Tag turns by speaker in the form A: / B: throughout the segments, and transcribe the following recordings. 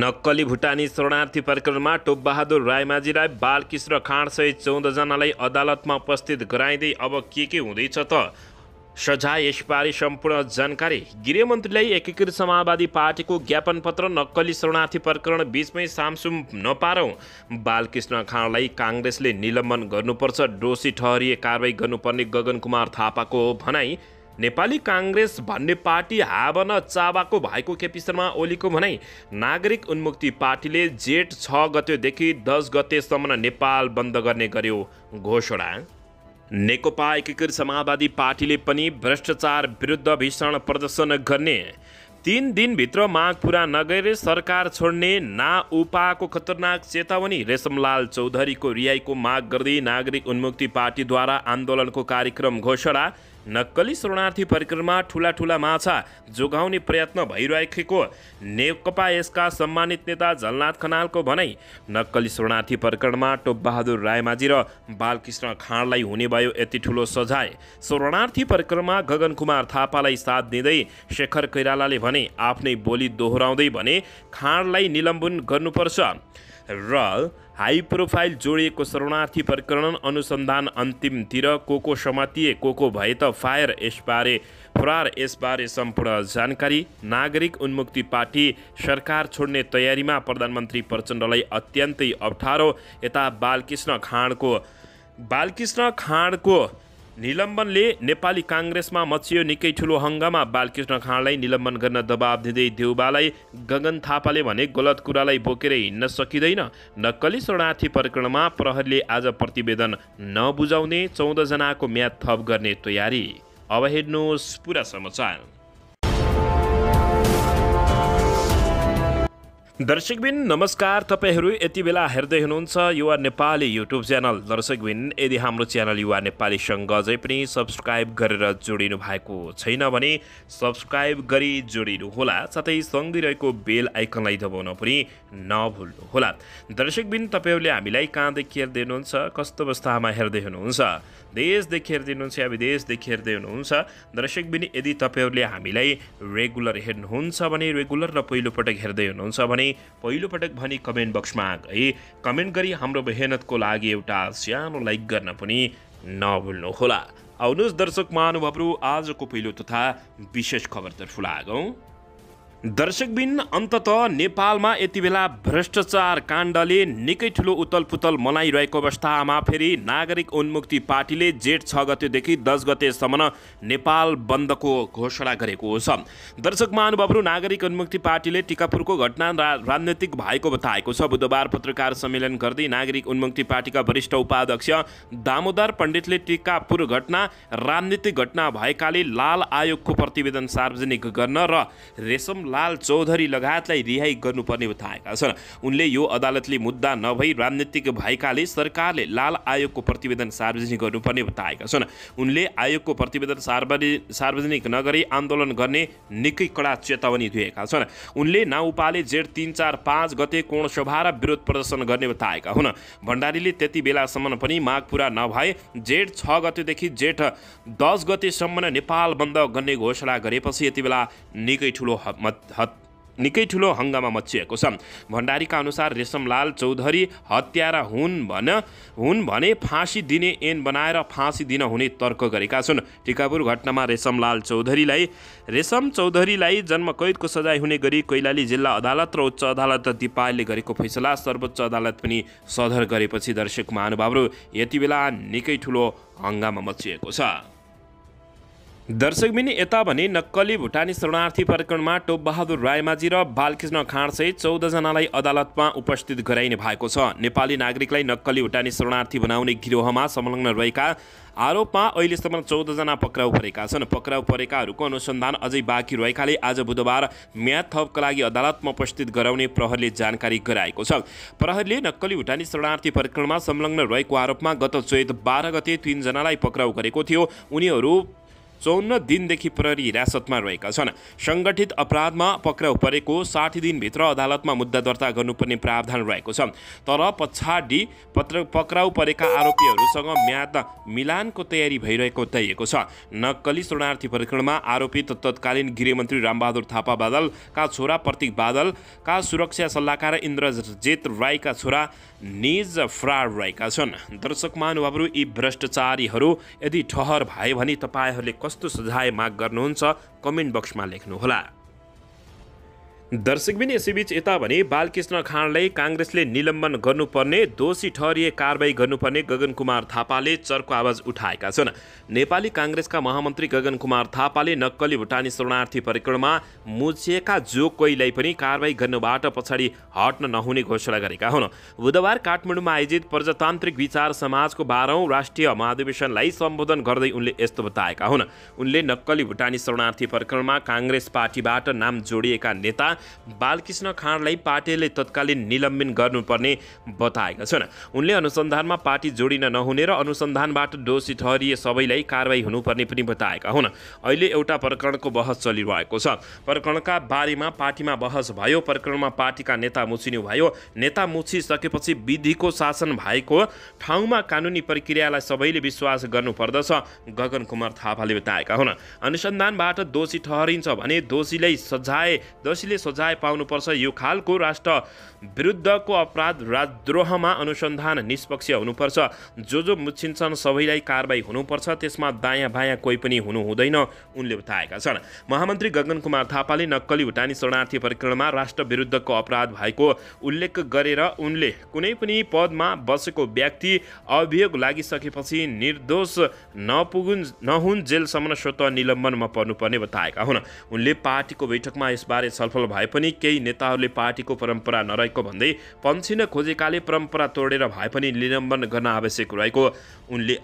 A: नक्कली भुटानी शरणार्थी प्रकरणमा टोपबहादुर रायमाझीलाई बालकृष्ण खाँडसहित चौधजनालाई अदालतमा उपस्थित गराइँदै अब के के हुँदैछ त? सजाय यसबारे सम्पूर्ण जानकारी गृहमन्त्रीलाई एकीकृत समाजवादी पार्टीको ज्ञापन पत्र नक्कली शरणार्थी प्रकरण बिचमै सामसुम नपारौँ। बालकृष्ण खाँडलाई काङ्ग्रेसले निलम्बन गर्नुपर्छ दोषी ठहरिए कारवाही गर्नुपर्ने गगन कुमार थापाको भनाई नेपाली काङ्ग्रेस भन्ने पार्टी हावन चाबाको भएको केपी शर्मा ओलीको भनाइ नागरिक उन्मुक्ति पार्टीले जेठ छ गतेदेखि दस गतेसम्म नेपाल बन्द गर्ने गर्यो घोषणा। नेकपा एकीकृत समाजवादी पार्टीले पनि भ्रष्टाचार विरुद्ध भीषण प्रदर्शन गर्ने। तिन दिनभित्र माग पुरा नगरे सरकार छोड्ने ना उपाको खतरनाक चेतावनी रेशमलाल चौधरीको रिहाईको माग गर्दै नागरिक उन्मुक्ति पार्टीद्वारा आन्दोलनको कार्यक्रम घोषणा। नक्कली शरणार्थी प्रकरणमा ठुला ठुला माछा जोगाउने प्रयत्न भइरहेको नेकपा यसका सम्मानित नेता झलनाथ खनालको भनाइ नक्कली शरणार्थी प्रकरणमा टोपबहादुर रायमाझी र बालकृष्ण खाँडलाई हुने भयो यति ठुलो सजाय। शरणार्थी प्रकरणमा गगन कुमार थापालाई साथ दिँदै शेखर कैरालाले भने आफ्नै बोली दोहोऱ्याउँदै भने खाँडलाई निलम्बन गर्नुपर्छ। र हाई प्रोफाइल जोडिएको शरणार्थी प्रकरण अनुसन्धान अन्तिमतिर को को समातिए को को भए त फायर यसबारे फरार यसबारे सम्पूर्ण जानकारी। नागरिक उन्मुक्ति पार्टी सरकार छोड्ने तयारीमा प्रधानमन्त्री प्रचण्डलाई अत्यन्तै अप्ठ्यारो। यता बालकृष्ण खाँडको बालकृष्ण खाँडको निलम्बनले नेपाली काङ्ग्रेसमा मचियो निकै ठुलो हङ्गामा। बालकृष्ण खाँडलाई निलम्बन गर्न दबाब दिँदै देउबालाई गगन थापाले भने गलत कुरालाई बोकेर हिँड्न सकिँदैन। नक्कली शरणार्थी प्रकरणमा प्रहरीले आज प्रतिवेदन नबुझाउने चौधजनाको म्याद थप गर्ने तयारी। अब हेर्नुहोस् पुरा समाचार। दर्शकबिन नमस्कार तपाईँहरू यति बेला हेर्दै हुनुहुन्छ युवा नेपाली युट्युब च्यानल। दर्शकबिन यदि हाम्रो च्यानल युवा नेपालीसँग अझै पनि सब्सक्राइब गरेर जोडिनु भएको छैन भने सब्सक्राइब गरी जोडिनु होला साथै सँगै रहेको बेल आइकनलाई दबाउन पनि नभुल्नुहोला। दर्शकबिन तपाईँहरूले हामीलाई कहाँदेखि हेर्दै हुनुहुन्छ कस्तो अवस्थामा हेर्दै हुनुहुन्छ? देशदेखि हेर्दै हुनुहुन्छ या विदेशदेखि हेर्दै हुनुहुन्छ? दर्शकबिन यदि तपाईँहरूले हामीलाई रेगुलर हेर्नुहुन्छ भने रेगुलर र पहिलोपटक हेर्दै हुनुहुन्छ भने पहिलोपटक भनी कमेन्ट बक्समा गई। कमेन्ट गरी हाम्रो मेहनतको लागि एउटा सानो लाइक गर्न पनि नभुल्नुहोला। आउनुहोस् दर्शक महानुभावहरू आजको पहिलो तथा विशेष खबरतर्फ लागौँ। दर्शकबिन अन्तत नेपालमा यति बेला भ्रष्टाचार काण्डले निकै ठुलो उतलपुतल मनाइरहेको अवस्थामा फेरि नागरिक उन्मुक्ति पार्टीले जेठ छ गतेदेखि दस गतेसम्म नेपाल बन्दको घोषणा गरेको छ। दर्शक महानुभावहरू नागरिक उन्मुक्ति पार्टीले टिकापुरको घटना रा राजनैतिक भएको बताएको छ। बुधबार पत्रकार सम्मेलन गर्दै नागरिक उन्मुक्ति पार्टीका वरिष्ठ उपाध्यक्ष दामोदर पण्डितले टिकापुर घटना राजनीतिक घटना भएकाले लाल आयोगको प्रतिवेदन सार्वजनिक गर्न र रेशम लाल चौधरी लगायतलाई रिहाई गर्नुपर्ने बताएका छन्। उनले यो अदालतले मुद्दा नभई राजनीतिक भएकाले सरकारले लाल आयोगको प्रतिवेदन सार्वजनिक गर्नुपर्ने बताएका छन्। उनले आयोगको प्रतिवेदन सार्वजनिक नगरी आन्दोलन गर्ने निकै कडा चेतावनी दिएका छन्। उनले नाउपाले जेठ तिन चार पाँच गते कोणसभा र विरोध प्रदर्शन गर्ने बताएका हुन्। भण्डारीले त्यति बेलासम्म पनि माग पुरा नभए जेठ छ गतेदेखि जेठ दस गतेसम्म नेपाल बन्द गर्ने घोषणा गरेपछि यति बेला निकै ठुलो हत निकै ठुलो हङ्गामा मचिएको छ। भण्डारीका अनुसार रेशमलाल चौधरी हत्यारा हुन् भन हुन् भने फाँसी दिने ऐन बनाएर फाँसी दिन हुने तर्क गरेका छन्। टिकापुर घटनामा रेशमलाल चौधरीलाई रेशम चौधरीलाई जन्मकैदको सजाय हुने गरी कैलाली जिल्ला अदालत र उच्च अदालत दिपालले गरेको फैसला सर्वोच्च अदालत पनि सदर गरेपछि दर्शक महानुभावहरू यति बेला निकै ठुलो हङ्गामा मचिएको छ। दर्शकबिनी यता भने नक्कली भुटानी शरणार्थी प्रकरणमा टोपबहादुर रायमाझी र बालकृष्ण खाँडसहित चौधजनालाई अदालतमा उपस्थित गराइने भएको छ। नेपाली नागरिकलाई नक्कली भुटानी शरणार्थी बनाउने गिरोहमा संलग्न रहेका आरोपमा अहिलेसम्म चौधजना पक्राउ परेका छन्। पक्राउ परेकाहरूको अनुसन्धान अझै बाँकी रहेकाले आज बुधबार म्याद थपका लागि अदालतमा उपस्थित गराउने प्रहरले जानकारी गराएको छ। प्रहरले नक्कली भुटानी शरणार्थी प्रकरणमा संलग्न रहेको आरोपमा गत चैत बाह्र गते तिनजनालाई पक्राउ गरेको थियो। उनीहरू चौन्न दिनदेखि प्रहरी हिरासतमा रहेका छन्। सङ्गठित अपराधमा पक्राउ परेको साठी दिनभित्र अदालतमा मुद्दा दर्ता गर्नुपर्ने प्रावधान रहेको छ। तर पछाडि पत्र पक्राउ परेका आरोपीहरूसँग म्याद मिलानको तयारी भइरहेको बताइएको छ। नक्कली शरणार्थी प्रकरणमा आरोपित तत्कालीन गृहमन्त्री रामबहादुर थापा बादलका छोरा प्रतीक बादलका सुरक्षा सल्लाहकार इन्द्रजित राईका छोरा निज फरार रहेका छन्। दर्शक महानुभावहरू यी भ्रष्टाचारीहरू यदि ठहर भए भने तपाईँहरूले कस्तो सुझाव माग गर्नुहुन्छ कमेन्ट बक्समा लेख्नुहोला। दर्शकबिन यसैबीच यता भने बालकृष्ण खाँडलाई काङ्ग्रेसले निलम्बन गर्नुपर्ने दोषी ठहरिए कारवाही गर्नुपर्ने गगन कुमार थापाले चर्को आवाज उठाएका छन्। नेपाली काङ्ग्रेसका महामन्त्री गगन कुमार थापाले नक्कली भुटानी शरणार्थी परिक्रमा मुछिएका जो कोहीलाई पनि कारवाही गर्नुबाट पछाडि हट्न नहुने घोषणा गरेका हुन्। बुधबार काठमाडौँमा आयोजित प्रजातान्त्रिक विचार समाजको बाह्रौँ राष्ट्रिय महाधिवेशनलाई सम्बोधन गर्दै उनले यस्तो बताएका हुन्। उनले नक्कली भुटानी शरणार्थी प्रकरणमा काङ्ग्रेस पार्टीबाट नाम जोडिएका नेता बालकृष्ण खाँडलाई पार्टीले तत्कालीन निलम्बन गर्नुपर्ने बताएका छन्। उनले अनुसन्धानमा पार्टी जोडिन नहुने र अनुसन्धानबाट दोषी ठहरिए सबैलाई कारवाही हुनुपर्ने पनि बताएका हुन्। अहिले एउटा प्रकरणको बहस चलिरहेको छ। प्रकरणका बारेमा पार्टीमा बहस भयो प्रकरणमा पार्टीका नेता मुछिनु भयो। नेता मुछिसकेपछि विधिको शासन भएको ठाउँमा कानुनी प्रक्रियालाई सबैले विश्वास गर्नुपर्दछ गगन कुमार थापाले बताएका हुन्। अनुसन्धानबाट दोषी ठहरिन्छ भने दोषीलाई सजाय दोषीले सजाय पाउनुपर्छ। यो खालको राष्ट्र विरुद्धको अपराध राजद्रोहमा अनुसन्धान निष्पक्ष हुनुपर्छ। जो जो मुछिन्छन् सबैलाई कारवाही हुनुपर्छ। त्यसमा दायाँ बायाँ कोही पनि हुनु हुँदैन उनले बताएका छन्। महामन्त्री गगन कुमार थापाले नक्कली भुटानी शरणार्थी प्रकरणमा राष्ट्र विरुद्धको अपराध भएको उल्लेख गरेर उनले कुनै पनि पदमा बसेको व्यक्ति अभियोग लागिसकेपछि निर्दोष नपुगुन् नहुन् जेलसम्म स्वत निलम्बनमा पर्नुपर्ने बताएका हुन्। उनले पार्टीको बैठकमा यसबारे छलफल भए पनि केही नेताहरूले पार्टीको परम्परा नरहेको भन्दै पन्छिन खोजेकाले परम्परा तोडेर भए पनि निलम्बन गर्न आवश्यक रहेको उनले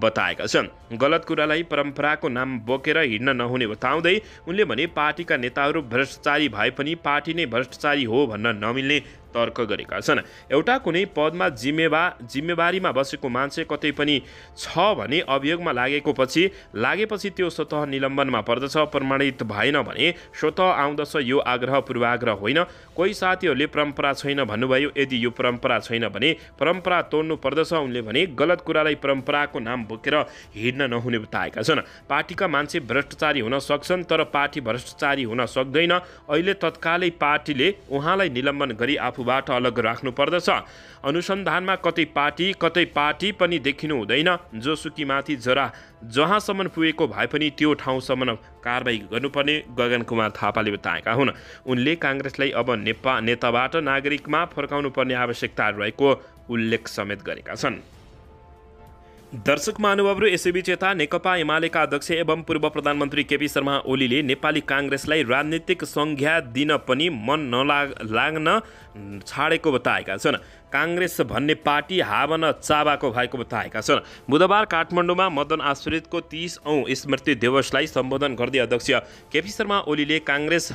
A: बताएका छन्। गलत कुरालाई परम्पराको नाम बोकेर हिँड्न नहुने बताउँदै उनले भने पार्टीका नेताहरू भ्रष्टाचारी भए पनि पार्टी नै भ्रष्टाचारी हो भन्न नमिल्ने तर्क गरेका छन्। एउटा कुनै पदमा जिम्मेवा जिम्मेवारीमा बसेको मान्छे कतै पनि छ भने अभियोगमा लागेको पछि लागेपछि त्यो स्वत निलम्बनमा पर्दछ प्रमाणित भएन भने स्वत आउँदछ यो आग्रह पूर्वाग्रह होइन। कोही साथीहरूले परम्परा छैन भन्नुभयो यदि यो परम्परा छैन भने परम्परा तोड्नु पर्दछ उनले भने गलत कुरालाई परम्पराको नाम बोकेर हिँड्न नहुने बताएका छन्। पार्टीका मान्छे भ्रष्टाचारी हुन सक्छन् तर पार्टी भ्रष्टाचारी हुन सक्दैन। अहिले तत्कालै पार्टीले उहाँलाई निलम्बन गरी आफू आफूबाट अलग राख्नु पर्दछ अनुसन्धानमा कतै पार्टी कतै पार्टी पनि देखिनु हुँदैन। जोसुकी माथि जरा जहाँसम्म पुगेको भए पनि त्यो ठाउँसम्म कारवाही गर्नुपर्ने गगन कुमार थापाले बताएका हुन्। उनले काङ्ग्रेसलाई अब नेपा नेताबाट नागरिकमा फर्काउनु पर्ने आवश्यकता रहेको उल्लेख समेत गरेका छन्। दर्शक महानुभावहरू यसैबीच यता नेकपा एमालेका अध्यक्ष एवं पूर्व प्रधानमन्त्री केपी शर्मा ओलीले नेपाली काङ्ग्रेसलाई राजनीतिक संज्ञा दिन पनि मन नलाग लाग्न छाडेको बताएका छन्। काङ्ग्रेस भन्ने पार्टी हावन चाबाको भएको बताएका छन्। बुधबार काठमाडौँमा मदन आश्रितको तिस औँ स्मृति दिवसलाई सम्बोधन गर्दै अध्यक्ष केपी शर्मा ओलीले काङ्ग्रेस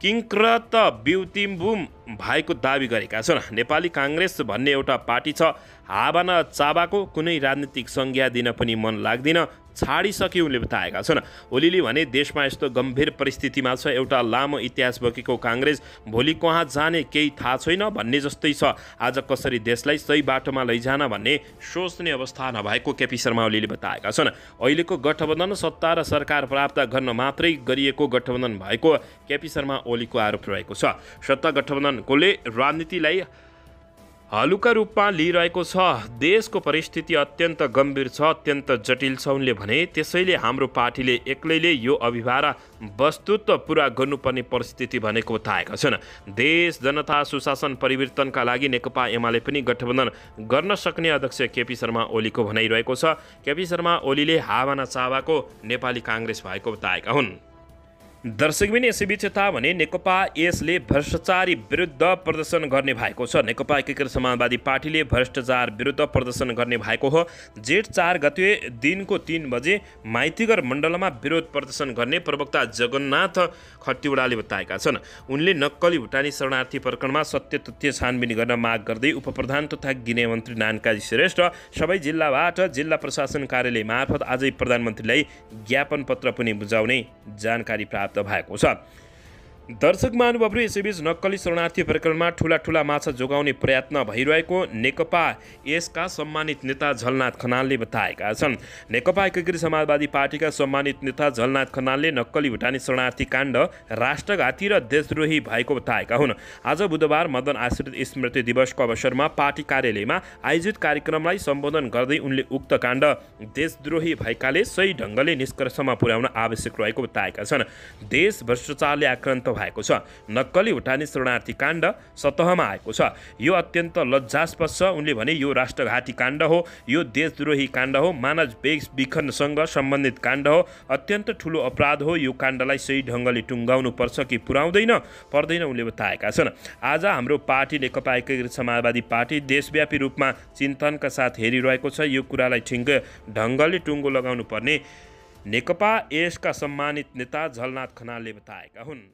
A: किङ्कृत ब्युतिम्बुम भएको दावी गरेका छन्। नेपाली काङ्ग्रेस भन्ने एउटा पार्टी छ। हावाना चाबाको कुनै राजनीतिक संज्ञा दिन पनि मन लाग्दिन छाडिसके उनले बताएका छन्। ओलीले भने देशमा यस्तो गम्भीर परिस्थितिमा छ एउटा लामो इतिहास बोकेको काङ्ग्रेस भोलि कहाँ जाने केही थाहा छैन भन्ने जस्तै छ। आज कसरी देशलाई सही बाटोमा लैजान भन्ने सोच्ने अवस्था नभएको केपी शर्मा ओलीले बताएका छन्। अहिलेको गठबन्धन सत्ता र सरकार प्राप्त गर्न मात्रै गरिएको गठबन्धन भएको केपी शर्मा ओलीको आरोप रहेको छ। सत्ता गठबन्धनकोले राजनीतिलाई हलुका रूपमा लिइरहेको छ। देशको परिस्थिति अत्यन्त गम्भीर छ अत्यन्त जटिल छ उनले भने त्यसैले हाम्रो पार्टीले एक्लैले यो अभिभारा वस्तुत्व पुरा गर्नुपर्ने परिस्थिति भनेको बताएका छन्। देश जनता सुशासन परिवर्तनका लागि नेकपा एमाले पनि गठबन्धन गर्न सक्ने अध्यक्ष केपी शर्मा ओलीको भनाइरहेको छ। केपी शर्मा ओलीले हावाना चावाको नेपाली काङ्ग्रेस भएको बताएका हुन्। दर्शकबिन यसैबीच यता भने नेकपा यसले भ्रष्टाचारी विरुद्ध प्रदर्शन गर्ने भएको छ। नेकपा एकीकृत समाजवादी पार्टीले भ्रष्टाचार विरुद्ध प्रदर्शन गर्ने भएको हो। जेठ चार गते दिनको तिन बजे माइतीगर मण्डलमा विरोध प्रदर्शन गर्ने प्रवक्ता जगन्नाथ खट्टिवडाले बताएका छन्। उनले नक्कली भुटानी शरणार्थी प्रकरणमा सत्य तथ्य छानबिन गर्न माग गर्दै उपप्रधान तथा गिने मन्त्री नानकाजी श्रेष्ठ सबै जिल्लाबाट जिल्ला प्रशासन कार्यालय मार्फत आजै प्रधानमन्त्रीलाई ज्ञापन पत्र पनि बुझाउने जानकारी प्राप्त भएको छ दर्शक महानुभावहरू यसैबीच नक्कली शरणार्थी प्रकरणमा ठुला ठुला माछा जोगाउने प्रयत्न भइरहेको नेकपा यसका सम्मानित नेता झलनाथ खनालले बताएका छन्। नेकपा एकीकृत समाजवादी पार्टीका सम्मानित नेता झलनाथ खनालले नक्कली भुटानी शरणार्थी काण्ड राष्ट्रघाती र देशद्रोही भएको बताएका हुन्। आज बुधबार मदन आश्रित स्मृति दिवसको अवसरमा पार्टी कार्यालयमा आयोजित कार्यक्रमलाई सम्बोधन गर्दै उनले उक्त काण्ड देशद्रोही भएकाले सही ढङ्गले निष्कर्षमा पुर्याउन आवश्यक रहेको बताएका छन्। देश भ्रष्टाचारले आक्रान्त भएको छ। नक्कली भुटानी शरणार्थी काण्ड सतहमा आएको छ। यो अत्यन्त लज्जास्पद छ। उनले भने यो राष्ट्रघाती काण्ड हो यो देशद्रोही काण्ड हो मानव बेस विखनसँग सम्बन्धित काण्ड हो अत्यन्त ठुलो अपराध हो यो काण्डलाई सही ढङ्गले टुङ्गाउनु पर्छ कि पुर्याउँदैन पर्दैन उनले बताएका छन्। आज हाम्रो पार्टी नेकपा एकीकृत समाजवादी पार्टी देशव्यापी रूपमा चिन्तनका साथ हेरिरहेको छ। यो कुरालाई ठिङ्ग ढङ्गले टुङ्गो लगाउनु पर्ने नेकपा यसका सम्मानित नेता झलनाथ खनालले बताएका हुन्।